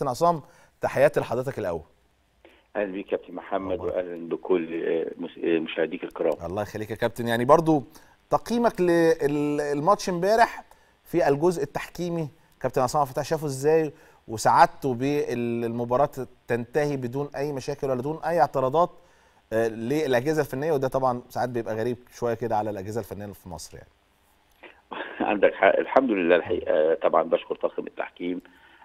كابتن عصام تحياتي لحضرتك الأول. أهلا بيك كابتن محمد وأهلا بكل آه، آه، مشاهديك الكرام. الله يخليك يا كابتن. يعني برضو تقييمك للماتش امبارح في الجزء التحكيمي كابتن عصام فتح شافه إزاي؟ وسعادته بالمباراة تنتهي بدون أي مشاكل ولا بدون أي اعتراضات آه، للأجهزة الفنية. وده طبعا ساعات بيبقى غريب شوية كده على الأجهزة الفنية في مصر يعني. عندك حق. الحمد لله الحقيقة. طبعا بشكر طاقم التحكيم.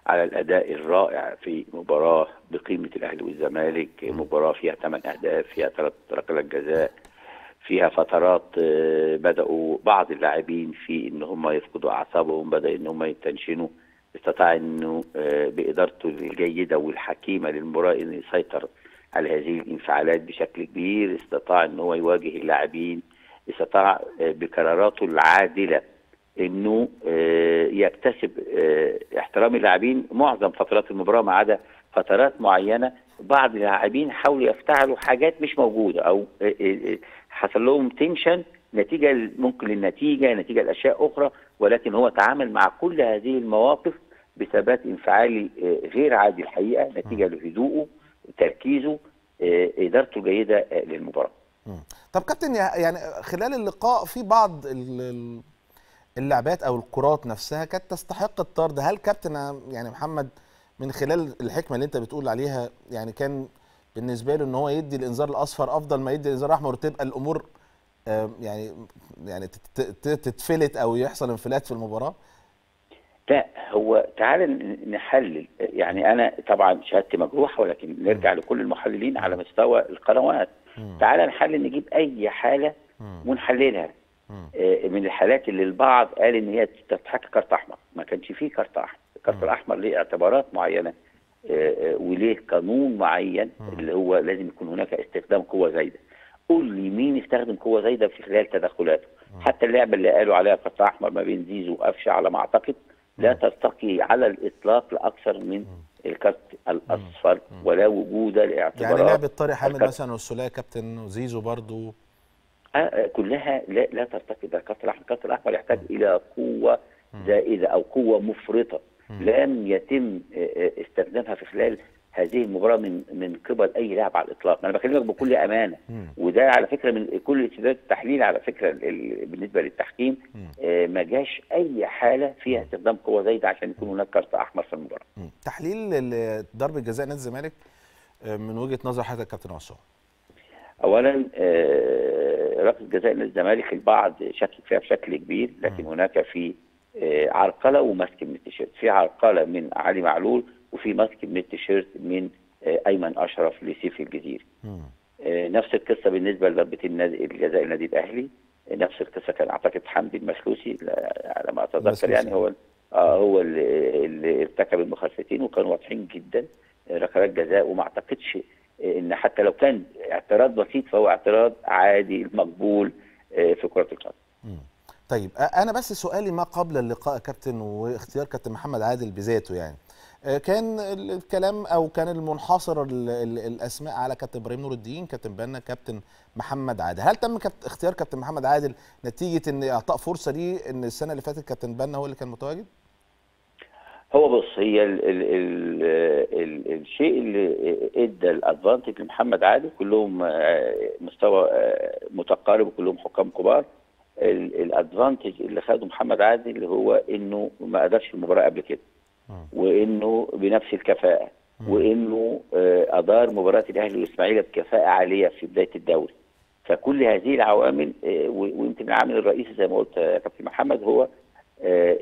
على الأداء الرائع في مباراة بقيمة الأهلي والزمالك. مباراة فيها ثمان أهداف فيها ثلاث ركلات جزاء فيها فترات آه، بدأوا بعض اللاعبين في إن هم يفقدوا أعصابهم بدأ إن هم يتنشنوا. استطاع إنه آه، بإدارته الجيدة والحكيمة للمباراة انه يسيطر على هذه الانفعالات بشكل كبير. استطاع إن هو يواجه اللاعبين. استطاع آه، بقراراته العادلة إنه يكتسب احترام اللاعبين معظم فترات المباراة ما عدا فترات معينة بعض اللاعبين حاولوا يفتعلوا حاجات مش موجودة أو آه، آه، آه، حصل لهم تنشن نتيجة ممكن للنتيجة نتيجة لأشياء أخرى ولكن هو تعامل مع كل هذه المواقف بثبات انفعالي غير عادي الحقيقة نتيجة لهدوءه تركيزه إدارته الجيدة للمباراة. طب كابتن يع- يعني خلال اللقاء في بعض ال- اللعبات أو الكرات نفسها كانت تستحق الطرد. هل كابتن يعني محمد من خلال الحكمة اللي أنت بتقول عليها يعني كان بالنسبة له إن هو يدي الإنذار الأصفر أفضل ما يدي الإنذار الأحمر وتبقى الأمور يعني يعني تت- تت- تتفلت أو يحصل انفلات في المباراة؟ لا هو تعال نحلل. يعني أنا طبعا شهادتي مجروحة ولكن نرجع لكل المحللين على مستوى القنوات. تعال نحلل نجيب أي حالة ونحللها. من الحالات اللي البعض قال إن هي تستحق كارت أحمر. ما كانش فيه كارت احمر الكارت الأحمر ليه اعتبارات معينة آه، آه، وليه قانون معين اللي هو لازم يكون هناك استخدام قوة زايدة. قول لي مين استخدم قوة زايدة في خلال تدخلاته؟ حتى اللعبة اللي قالوا عليها كارت أحمر ما بين زيزو وقفشة على ما أعتقد لا ترتقي على الإطلاق لأكثر من الكارت الأصفر ولا وجود لاعتبارات. يعني لعبة طارق حامد مثلا والسوليه كابتن وزيزو برضو آه، آه، كلها لا لا ترتقي بالكارت الاحمر، الكارت الاحمر يحتاج إلى قوة زائدة أو قوة مفرطة. لم يتم آه، آه، استخدامها في خلال هذه المباراة من من قبل أي لاعب على الإطلاق، أنا بكلمك بكل أمانة. وده على فكرة من كل استدارات التحليل على فكرة ال- ال- بالنسبة للتحكيم. آه، ما جاش أي حالة فيها استخدام قوة زايدة عشان يكون هناك كارت احمر في المباراة. تحليل ضربه جزاء نادي الزمالك آه، من وجهة نظر حضرتك كابتن عصام. اولا آه، ركله جزاء للزمالك البعض شكك فيها بشكل كبير لكن هناك في آه، عرقلة ومسك من التيشيرت. في عرقلة من علي معلول وفي مسك من التيشيرت من آه، أيمن أشرف لسيف الجزيري. آه، نفس القصة بالنسبة لضربه النادي الجزاء النادي الأهلي. آه، نفس القصة كان أعتقد حمدي المسلوسي على ما أتذكر. يعني هو آه هو اللي, اللي ارتكب المخالفتين وكانوا واضحين جدا آه، ركلات جزاء. وما أعتقدش آه، إن حتى لو كان اعتراض بسيط فهو اعتراض عادي مقبول آه، في كرة القدم. طيب أنا بس سؤالي ما قبل اللقاء كابتن واختيار كابتن محمد عادل بذاته يعني. آه، كان ال- الكلام أو كان المنحصر ال- ال- الأسماء على كابتن إبراهيم نور الدين كابتن بنا كابتن محمد عادل. هل تم اختيار كابتن محمد عادل نتيجة إن أعطاء فرصة ليه إن السنة اللي فاتت كابتن بنا هو اللي كان متواجد؟ هو بص هي ال ال ال ال الشيء اللي إدى الأدفانتج لمحمد عادل كلهم آه، مستوى آه، متقارب وكلهم حكام كبار. ال- الأدفانتج اللي خده محمد عادل اللي هو إنه ما قدرش المباراة قبل كده. وإنه بنفس الكفاءة. وإنه آه، أدار مباراة الأهلي والإسماعيلي بكفاءة عالية في بداية الدوري. فكل هذه العوامل آه، ويمكن العامل الرئيسي زي ما قلت يا كابتن محمد هو آه،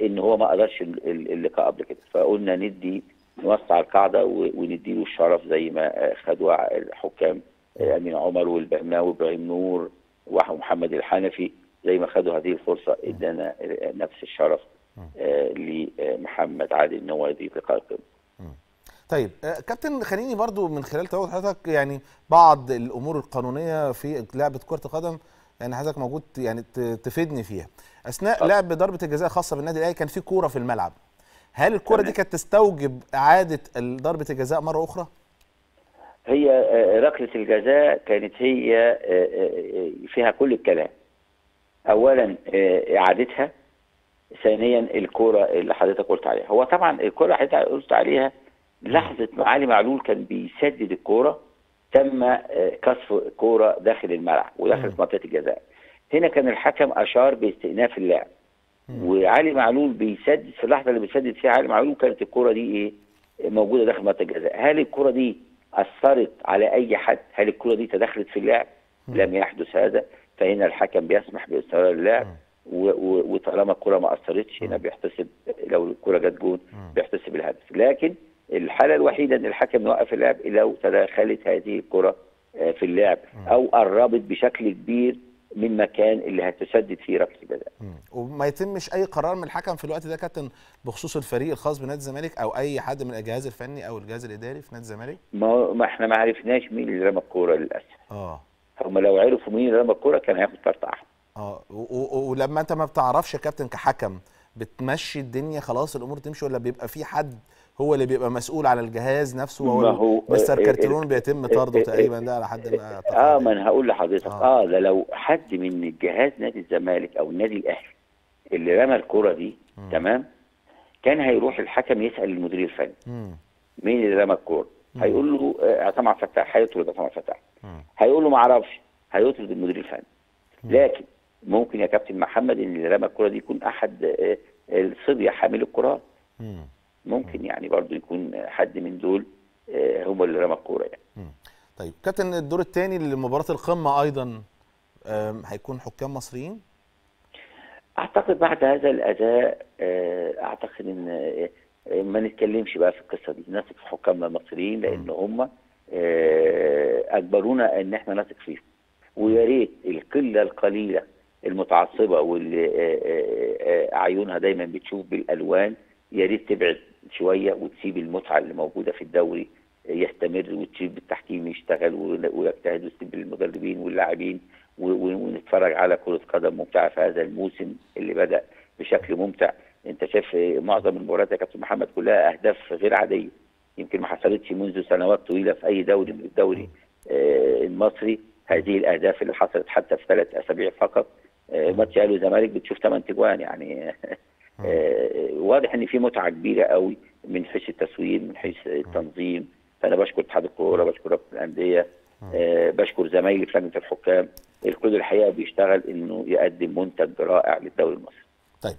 إن هو ما قدرش ال- ال- اللقاء قبل كده. فقلنا ندي نوسع القاعدة ونديله الشرف زي ما آه، خدوا الحكام آه، أمين عمر والبهناوي وإبراهيم نور ومحمد الحنفي. زي ما خدوا هذه الفرصة إدانا آه، نفس الشرف آه، لمحمد عادل إن هو يضيف لقاء القمة. طيب آه، كابتن خليني برضو من خلال تواجد حضرتك يعني بعض الأمور القانونية في لعبة كرة القدم. يعني حضرتك موجود يعني تفيدني فيها. أثناء. لعب ضربة الجزاء الخاصة بالنادي الأهلي كان في كورة في الملعب. هل الكورة دي. كانت تستوجب إعادة ضربة الجزاء مرة أخرى؟ هي آه، ركلة الجزاء كانت هي آه، آه، آه، فيها كل الكلام. اولا آه، إعادتها. ثانيا الكرة اللي حضرتك قلت عليها. هو طبعا الكرة اللي حضرتك قلت عليها لحظة علي معلول كان بيسدد الكورة. تم آه، كسف الكوره داخل الملعب ودخلت منطقة الجزاء. هنا كان الحكم أشار باستئناف اللعب وعلي معلول بيسدد في اللحظة اللي بيسدد فيها علي معلول كانت الكورة دي إيه؟ موجودة داخل منطقة الجزاء. هل الكورة دي أثرت على أي حد؟ هل الكورة دي تدخلت في اللعب لم يحدث هذا. فهنا الحكم بيسمح باستمرار اللعب. وطالما الكره ما أثرتش هنا بيحتسب لو الكره جت جون بيحتسب الهدف. لكن الحالة الوحيدة إن الحكم يوقف اللعب لو تدخلت هذه الكرة آه، في اللعب أو قربت بشكل كبير من مكان اللي هتسدد فيه ركله الجزاء مم. وما يتمش أي قرار من الحكم في الوقت ده كابتن بخصوص الفريق الخاص بنادي الزمالك أو أي حد من الجهاز الفني أو الجهاز الإداري في نادي الزمالك؟ ما ما إحنا ما عرفناش مين اللي رمى الكورة للأسف. آه. هم لو عرفوا مين اللي رمى الكورة كان هياخد كارت أحمر. آه. ولما أنت ما بتعرفش يا كابتن كحكم بتمشي الدنيا خلاص الأمور تمشي ولا بيبقى في حد هو اللي بيبقى مسؤول على الجهاز نفسه ما وهو هو- مستر إيه- كارتيرون إيه- بيتم إيه- طرده إيه- تقريبا ده على حد ما آه أعتقد. ما أنا هقول لحضرتك آه. آه, ده لو حد من الجهاز نادي الزمالك أو النادي الأهلي اللي رمى الكرة دي تمام كان هيروح الحكم يسأل المدير الفني مم. مين اللي رمى الكوره هيقول له آه، عصام عبد الفتاح هيطرد عصام عبد الفتاح مم. هيقول له ما أعرفش هيطرد المدير الفني لكن ممكن يا كابتن محمد إن اللي رمى الكوره دي يكون أحد آه، الصبية حامل الكرات مم. ممكن يعني برضو يكون حد من دول آه، هم اللي رمى الكورة يعني. طيب كابتن الدور الثاني لمباراة القمة أيضا هيكون حكام مصريين؟ أعتقد بعد هذا الأداء آه، أعتقد إن آه، ما نتكلمش بقى في القصة دي. نثق في حكامنا المصريين لأن هم أجبرونا إن إحنا نثق فيهم. ويا ريت القلة القليلة المتعصبة واللي اعينها دايما بتشوف بالألوان يا ريت تبعد شوية وتسيب المتعة اللي موجودة في الدوري يستمر وتسيب التحكيم يشتغل ويجتهد وتسيب المدربين واللاعبين ونتفرج على كرة قدم ممتعة في هذا الموسم اللي بدأ بشكل ممتع. انت شايف معظم المباريات يا كابتن محمد كلها أهداف غير عادية يمكن ما حصلتش منذ سنوات طويلة في أي دوري من الدوري آه، المصري. هذه الأهداف اللي حصلت حتى في ثلاث أسابيع فقط آه، ماتش أهلي وزمالك بتشوف ثمان تجوان يعني. واضح إن في متعة كبيرة قوي من حيث التصوير من حيث التنظيم. فأنا بشكر اتحاد الكوره بشكر رابطه الانديه آه، بشكر زمايلي في لجنة الحكام. الكل الحقيقة بيشتغل إنه يقدم منتج رائع للدوري المصري طيب.